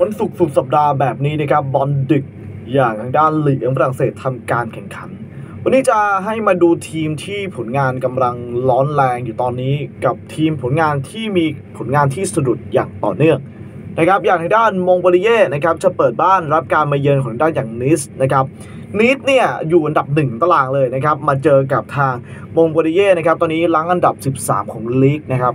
วันศุกร์สุดสัปดาห์แบบนี้นะครับบอลดึกอย่างทางด้านลีกของฝรั่งเศสทำการแข่งขัน วันนี้จะให้มาดูทีมที่ผลงานกำลังร้อนแรงอยู่ตอนนี้กับทีมผลงานที่มีผลงานที่สะดุดอย่างต่อเนื่องนะครับอย่างทางด้านมงโกเลียนะครับจะเปิดบ้านรับการมาเยือนของทางด้านอย่างนิสนะครับนิสเนี่ยอยู่อันดับหนึ่งตารางเลยนะครับมาเจอกับทางมงโกเลียนะครับตอนนี้ล้างอันดับ 13 ของลีกนะครับ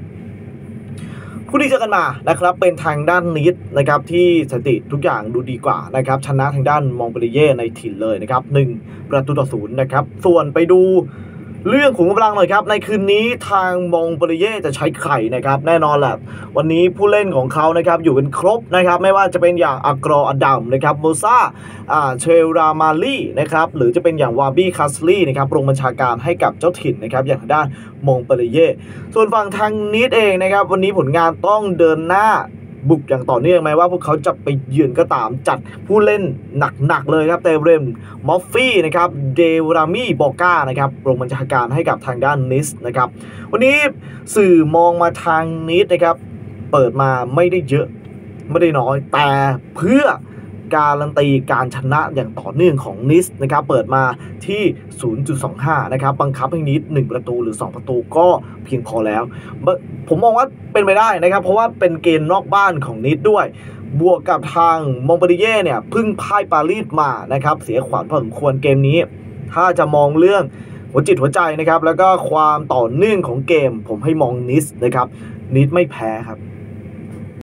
คู่ที่เจอกันมานะครับเป็นทางด้านนิดนะครับที่สถิติทุกอย่างดูดีกว่านะครับชนะทางด้านมองเปรีเย่ในถิ่นเลยนะครับหนึ่งประตูต่อศูนย์นะครับส่วนไปดู เรื่องของกำลังหน่อยครับ ในคืนนี้ทางมองเปรีเย่จะใช้ใครนะครับ แน่นอนแหละวันนี้ผู้เล่นของเขานะครับอยู่กันครบนะครับ ไม่ว่าจะเป็นอย่างอักรออดัมนะครับโมซาอ่าเชลรามาลีนะครับหรือจะเป็นอย่างวาบี้คัสลีนะครับรองบัญชาการให้กับเจ้าถิ่นนะครับอย่างด้านมองเปรีเย่ส่วนฝั่งทางนิดเองนะครับ วันนี้ผลงานต้องเดินหน้า บุกอย่างต่อเนื่องไหมว่าพวกเขาจะไปเยือนก็ตามจัดผู้เล่นหนักๆเลยครับเตเรมมอฟฟี่นะครับเดวรามีบอก้านะครับลงบัญชาการให้กับทางด้านนิสนะครับวันนี้สื่อมองมาทางนิสนะครับ เปิดมาไม่ได้เยอะไม่ได้น้อยแต่เพื่อ การันตีการชนะอย่างต่อเนื่องของนิสนะครับเปิดมาที่ 0.25 นะครับบังคับให้นิส1ประตูหรือ 2 ประตูก็เพียงพอแล้ว ผมมองว่าเป็นไปได้นะครับ เพราะว่าเป็นเกณฑ์นอกบ้านของนิดด้วย บวกกับทางมองเปริเย่เนี่ยเพึ่งพ่ายปารีสมานะครับเสียขวัญพอสมควรเกมนี้ ถ้าจะมองเรื่องหัวจิตหัวใจนะครับแล้วก็ความต่อเนื่องของเกม ผมให้มองนิสนะครับนิดไม่แพ้ครับ